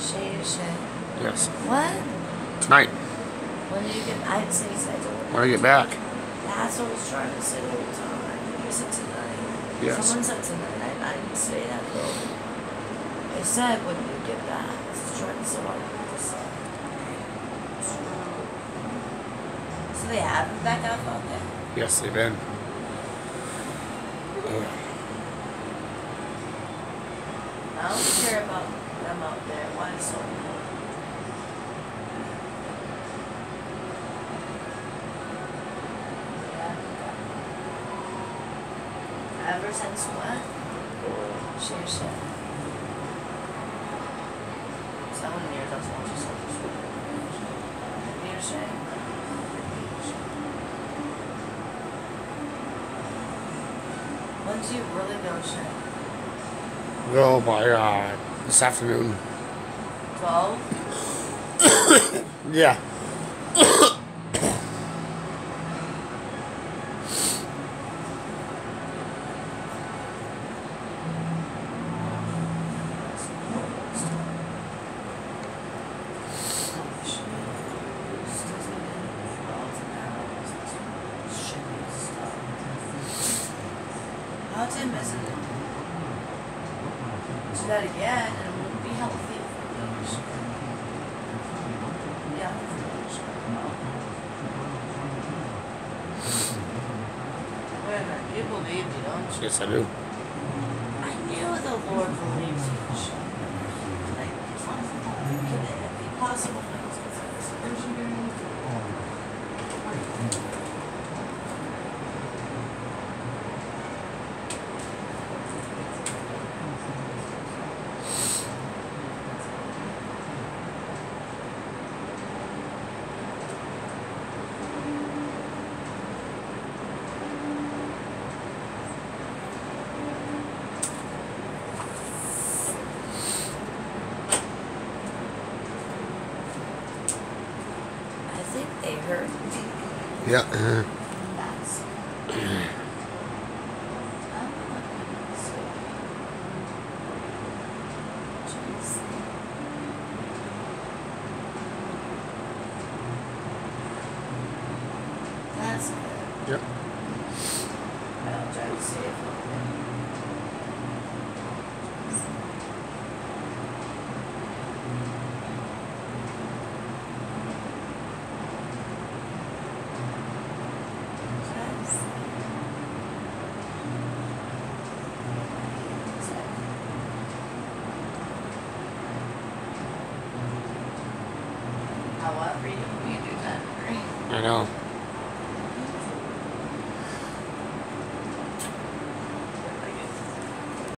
Shay. Yes. What? Tonight. When did you get? I didn't say you said to When I get back. That's what I was trying to say the whole time. You said tonight. Yes. Someone said tonight. I, I didn't say that though. They said when you get back. I was trying to say what to say. So they have Rebecca out there. Yes, they've been. I don't care about them out there. Why so? Yeah. Ever since what? Share shit. Seven that's not just Near share. When do you really go share? Go by uh, this afternoon. Twelve? Yeah. How isn't it? Do that again and it wouldn't be healthy. Yeah. Wait a minute, you believe me, don't you? Yes, I do. I knew the Lord believes you. Like, can it be possible think they hurt me. Yeah. uh, That's. That's good. Yep. I'll try to I know.